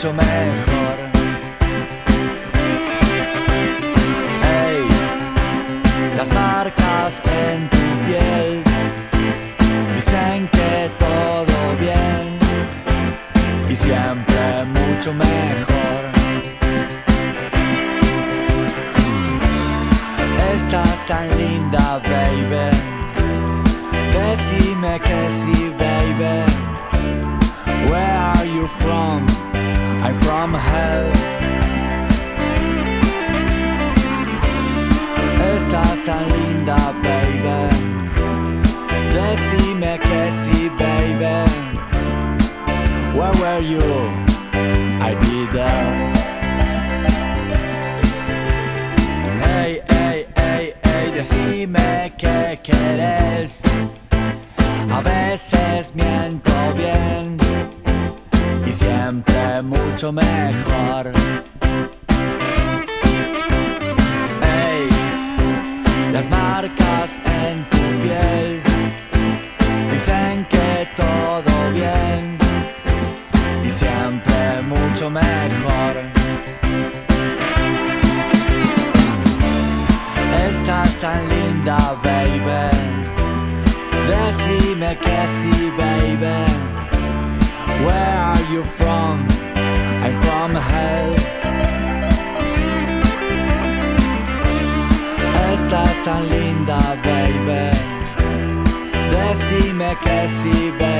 mucho mejor. Hey, las marcas en tu piel dicen que todo bien y siempre mucho mejor. Estás tan linda, baby. Decime que sí, baby. Where are you from? I'm from hell. Estás tan linda, baby. Decime que sí, baby. Where were you? I'd be there. Hey, hey, hey, hey, decime que quieres. A veces miento bien mucho mejor. Hey, las marcas en tu piel dicen que todo bien y siempre mucho mejor. Estás tan linda, baby. Decime que sí, baby. Where are you from? I'm from hell. Estás tan linda, baby. Decime que sí, baby.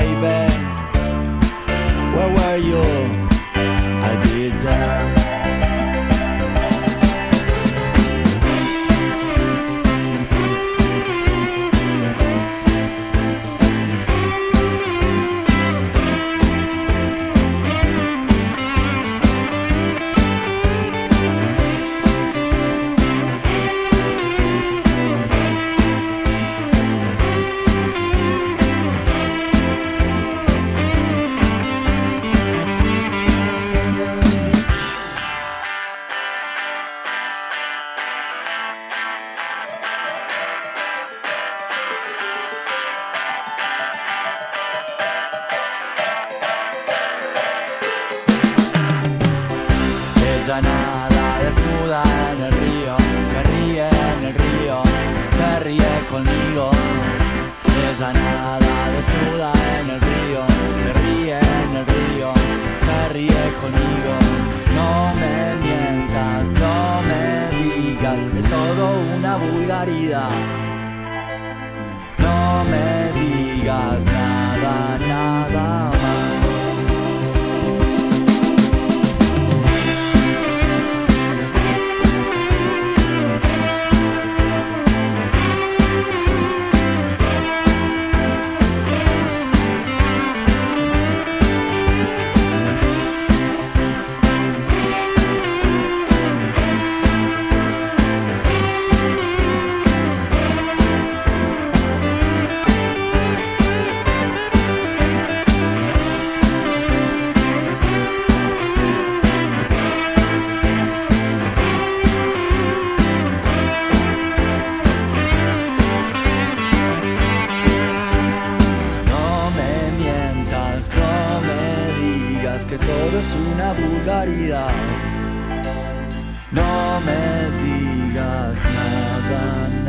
Esa nada desnuda en el río, se ríe en el río, se ríe conmigo. Esa nada desnuda en el río, se ríe en el río, se ríe conmigo. No me mientas, no me digas, es todo una vulgaridad. que todo es una vulgaridad. No me digas nada.